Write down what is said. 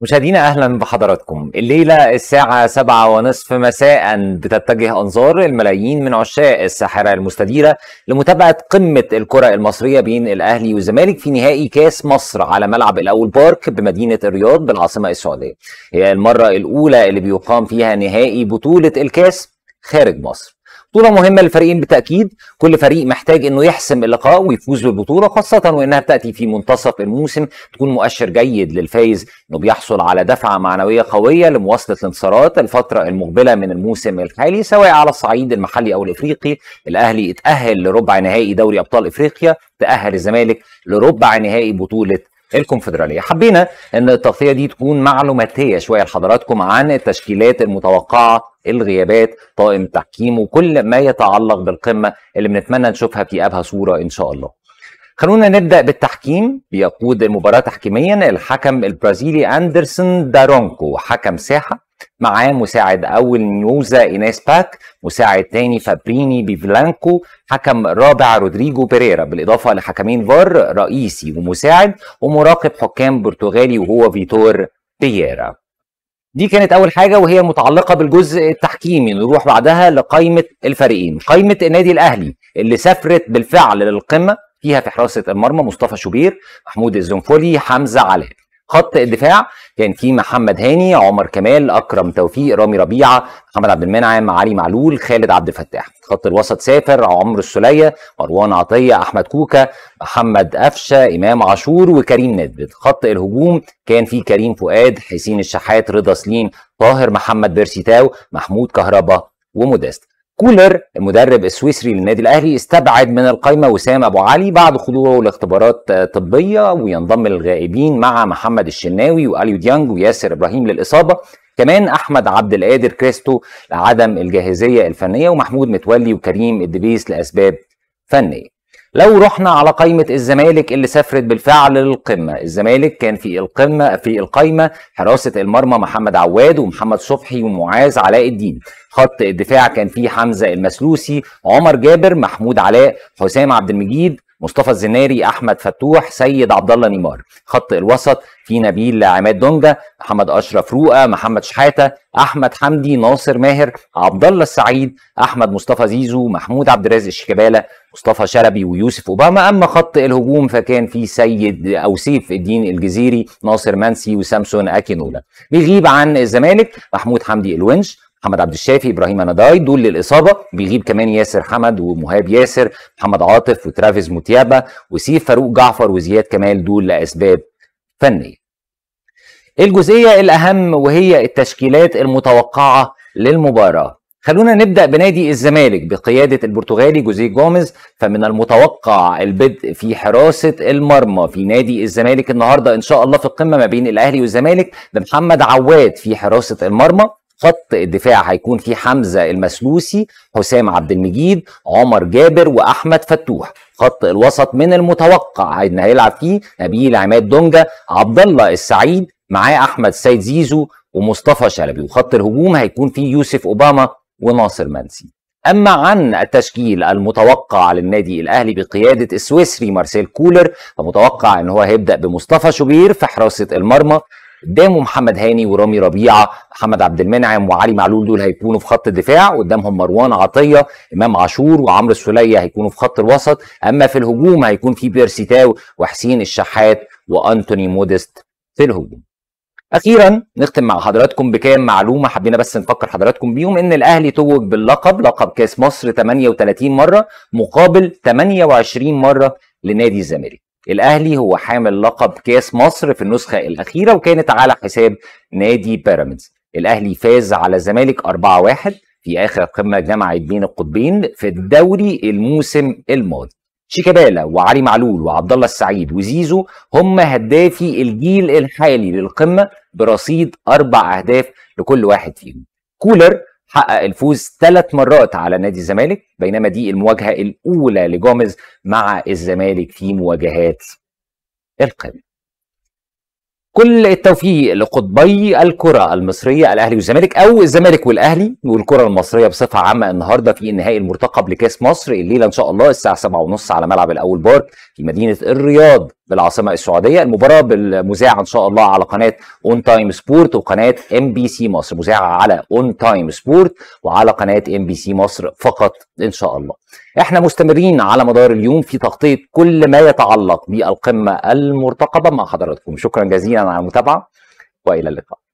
مشاهدينا أهلا بحضراتكم. الليلة الساعة سبعة ونصف مساء بتتجه أنظار الملايين من عشاق الساحرة المستديرة لمتابعة قمة الكرة المصرية بين الأهلي والزمالك في نهائي كأس مصر على ملعب الأول بارك بمدينة الرياض بالعاصمة السعودية. هي المرة الأولى اللي بيقام فيها نهائي بطولة الكأس خارج مصر. بطولة مهمة للفريقين بالتأكيد. كل فريق محتاج إنه يحسم اللقاء ويفوز بالبطولة خاصة وإنها بتأتي في منتصف الموسم تكون مؤشر جيد للفايز إنه بيحصل على دفعة معنوية قوية لمواصلة الانتصارات الفترة المقبلة من الموسم الحالي سواء على الصعيد المحلي أو الإفريقي. الأهلي اتأهل لربع نهائي دوري أبطال إفريقيا تأهل الزمالك لربع نهائي بطولة الكونفدرالية. حبينا إن التغطية دي تكون معلوماتية شوية لحضراتكم عن التشكيلات المتوقعة الغيابات طاقم التحكيم وكل ما يتعلق بالقمة اللي بنتمنى نشوفها في ابهى صورة إن شاء الله. خلونا نبدأ بالتحكيم بيقود المباراه تحكيميا الحكم البرازيلي أندرسون دارونكو حكم ساحة معاه مساعد أول نيوزا إيناس باك مساعد تاني فابريني بيفلانكو حكم رابع رودريجو بيريرا بالإضافة لحكمين فار رئيسي ومساعد ومراقب حكام برتغالي وهو فيتور بييرا. دي كانت أول حاجة وهي متعلقة بالجزء التحكيمي نروح بعدها لقائمة الفريقين. قائمة النادي الأهلي اللي سافرت بالفعل للقمة فيها في حراسة المرمى مصطفى شوبير محمود الزنفولي حمزة علاء خط الدفاع كان في محمد هاني عمر كمال أكرم توفيق رامي ربيعة محمد عبد المنعم علي معلول خالد عبد الفتاح. خط الوسط سافر عمرو السولية مروان عطية أحمد كوكا محمد قفشة إمام عاشور وكريم نيدفيد خط الهجوم كان في كريم فؤاد حسين الشحات رضا سليم طاهر محمد بيرسي تاو محمود كهربا ومودست. كولر المدرب السويسري للنادي الأهلي استبعد من القائمه وسام أبو علي بعد خضوعه لاختبارات طبية وينضم للغائبين مع محمد الشناوي وأليو ديانج وياسر إبراهيم للإصابة. كمان أحمد عبد القادر كريستو لعدم الجاهزية الفنية ومحمود متولي وكريم الدبيس لأسباب فنية. لو رحنا على قائمة الزمالك اللي سافرت بالفعل للقمة. الزمالك كان في القمة في القائمة حراسة المرمى محمد عواد ومحمد صبحي ومعاذ علاء الدين. خط الدفاع كان فيه حمزة المسلوسي عمر جابر محمود علاء حسام عبد المجيد مصطفى الزناري أحمد فتوح سيد عبد الله نيمار. خط الوسط في نبيل عماد دونجا محمد أشرف رؤى محمد شحاتة أحمد حمدي ناصر ماهر عبد الله السعيد أحمد مصطفى زيزو محمود عبد الرازق شيكابالا مصطفى شلبي ويوسف أوباما. أما خط الهجوم فكان في سيد أو سيف الدين الجزيري ناصر منسي وسامسون أكينولا. بيغيب عن الزمالك محمود حمدي الونش محمد عبد الشافي إبراهيما نداي دول للإصابة. بيغيب كمان ياسر حمد ومهاب ياسر محمد عاطف وترافيز موتيابا وسيف فاروق جعفر وزياد كمال دول لأسباب فنية. الجزئية الأهم وهي التشكيلات المتوقعة للمباراة. خلونا نبدأ بنادي الزمالك بقيادة البرتغالي جوزيه جوميز. فمن المتوقع البدء في حراسة المرمى في نادي الزمالك النهارده إن شاء الله في القمة ما بين الأهلي والزمالك بمحمد عواد في حراسة المرمى. خط الدفاع هيكون فيه حمزة المسلوسي حسام عبد المجيد عمر جابر وأحمد فتوح. خط الوسط من المتوقع إن هيلعب فيه نبيل عماد دونجا عبد الله السعيد معاه أحمد سيد زيزو ومصطفى شلبي. وخط الهجوم هيكون فيه يوسف أوباما وناصر منسي. أما عن التشكيل المتوقع للنادي الأهلي بقيادة السويسري مارسيل كولر فمتوقع إن هو هيبدأ بمصطفى شوبير في حراسة المرمى. قدامه محمد هاني ورامي ربيعة محمد عبد المنعم وعلي معلول دول هيكونوا في خط الدفاع قدامهم مروان عطية إمام عاشور وعمرو السولية هيكونوا في خط الوسط أما في الهجوم هيكون في بيرسيتاو وحسين الشحات وأنتوني مودست في الهجوم. أخيرا نختم مع حضراتكم بكام معلومة حبينا بس نفكر حضراتكم بيهم إن الأهلي توج باللقب لقب كاس مصر 38 مرة مقابل 28 مرة لنادي الزمالك. الأهلي هو حامل لقب كاس مصر في النسخة الأخيرة وكانت على حساب نادي بيراميدز. الأهلي فاز على الزمالك 4-1 في آخر قمة جمعت بين القطبين في الدوري الموسم الماضي. شيكابالا وعلي معلول وعبد الله السعيد وزيزو هم هدافي الجيل الحالي للقمة برصيد أربع أهداف لكل واحد فيهم. كولر حقق الفوز ثلاث مرات على نادي الزمالك بينما دي المواجهة الأولى لجوميز مع الزمالك في مواجهات القمه كل التوفيق لقطبي الكرة المصرية الأهلي والزمالك أو الزمالك والأهلي والكرة المصرية بصفة عامة النهاردة في النهائي المرتقب لكأس مصر الليلة إن شاء الله الساعة 7:30 على ملعب الأول بارك في مدينة الرياض. بالعاصمة السعودية. المباراة بالمذاعه إن شاء الله على قناة On Time Sport وقناة MBC مصر. مذاعه على On Time Sport وعلى قناة MBC مصر فقط إن شاء الله. إحنا مستمرين على مدار اليوم في تغطيه كل ما يتعلق بالقمة المرتقبة مع حضراتكم. شكرا جزيلا على المتابعة وإلى اللقاء.